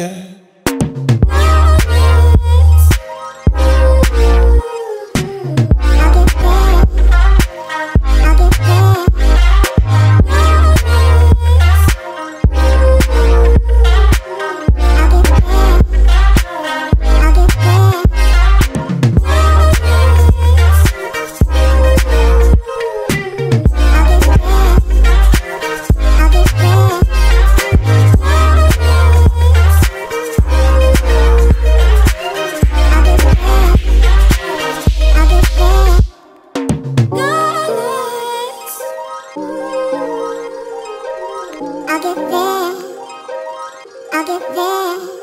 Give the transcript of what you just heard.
Yeah. I'll get there. I'll get there.